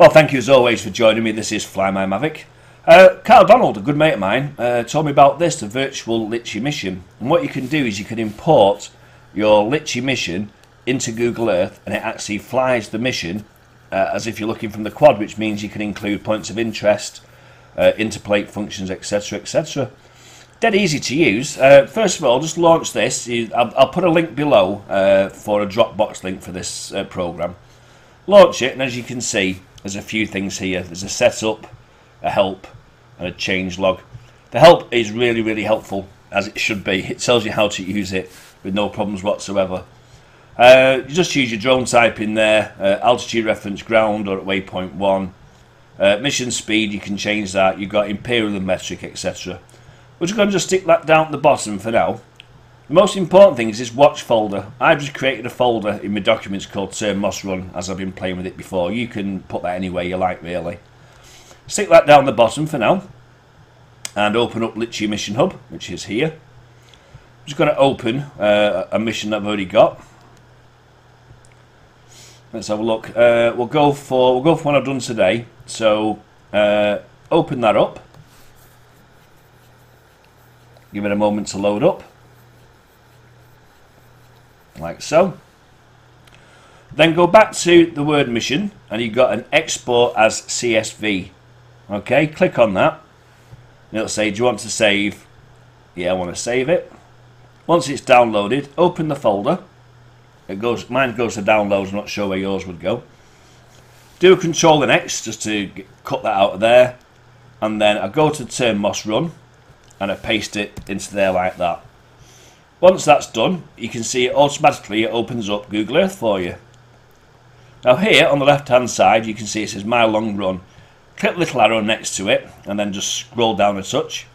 Well, thank you as always for joining me. This is Fly My Mavic. Uh, Carl Donald, a good mate of mine, uh, told me about this, the virtual Litchi mission. And what you can do is you can import your Litchi mission into Google Earth and it actually flies the mission uh, as if you're looking from the quad, which means you can include points of interest, uh, interplate functions, etc. etc. Dead easy to use. Uh, first of all, just launch this. I'll, I'll, put a link below uh, for a Dropbox link for this program. Launch it, and as you can see, there's a few things here. There's a setup, a help, and a change log. The help is really, really helpful, as it should be. It tells you how to use it with no problems whatsoever. Uh, you just use your drone type in there, uh, altitude reference ground or at waypoint 1. Uh, mission speed, you can change that. You've got imperial and metric, etc. We're just going to just stick that down at the bottom for now. The most important thing is this watch folder. I've just created a folder in my documents called Turn Moss Run as I've been playing with it before. You can put that anywhere you like really. Stick that down the bottom for now and open up Litchi Mission Hub which is here. I'm just going to open uh, a mission that I've already got. Let's have a look. Uh, we'll go for we'll go for one I've done today. So uh, open that up. Give it a moment to load up like so. Then go back to the word mission and you've got an export as CSV. Okay, click on that. It'll say, do you want to save? Yeah, I want to save it. Once it's downloaded, open the folder. It goes, mine goes to downloads, I'm not sure where yours would go. Do a control and X just to cut that out of there. And then I go to turn Moss run and I paste it into there like that. Once that's done, you can see it automatically it opens up Google Earth for you. Now here on the left hand side you can see it says my long run. Click the little arrow next to it and then just scroll down a touch.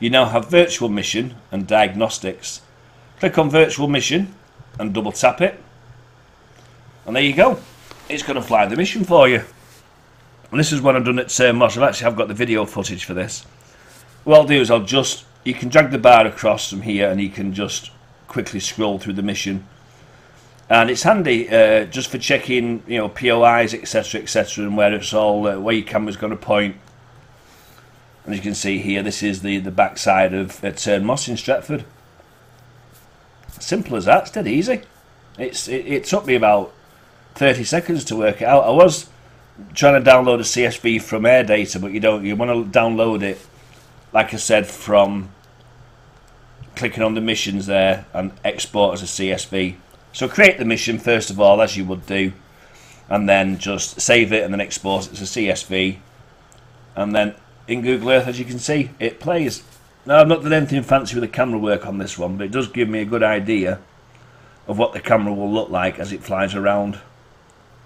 You now have virtual mission and diagnostics. Click on virtual mission and double tap it. And there you go. It's going to fly the mission for you. And this is what I've done at uh, Sir Moss. I've actually have got the video footage for this. What I'll do is I'll just you can drag the bar across from here and you can just quickly scroll through the mission. And it's handy uh, just for checking you know POIs etc etc and where it's all uh, where your camera's going to point. And as you can see here this is the the backside of uh, Turn Moss in Stretford. Simple as that it's dead easy. It's it, it took me about 30 seconds to work it out. I was trying to download a CSV from AirData but you don't you want to download it like I said, from clicking on the missions there and export as a CSV. So create the mission first of all, as you would do, and then just save it and then export it as a CSV. And then in Google Earth, as you can see, it plays. Now, I've not done anything fancy with the camera work on this one, but it does give me a good idea of what the camera will look like as it flies around.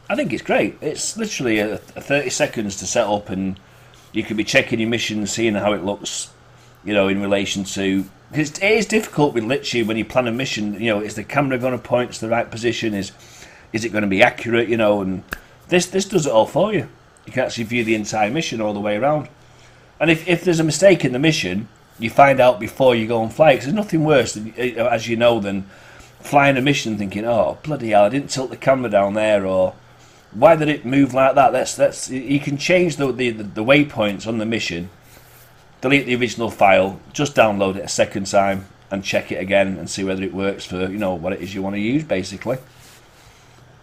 I think it's great. It's literally a, a 30 seconds to set up and you could be checking your mission, seeing how it looks, you know, in relation to. Because it is difficult with Litchi when you plan a mission. You know, is the camera going to point to the right position? Is is it going to be accurate? You know, and this this does it all for you. You can actually view the entire mission all the way around. And if, if there's a mistake in the mission, you find out before you go and fly. Because there's nothing worse, than, eh, eh, as you know, than flying a mission thinking, oh, bloody hell, I didn't tilt the camera down there, or why did it move like that? That's that's you can change the, the the waypoints on the mission, delete the original file, just download it a second time and check it again and see whether it works for you know what it is you want to use basically.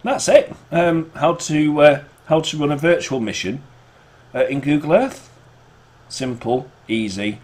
That's it. Um, how to uh, how to run a virtual mission uh, in Google Earth. Simple, easy,